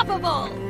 unstoppable!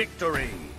victory!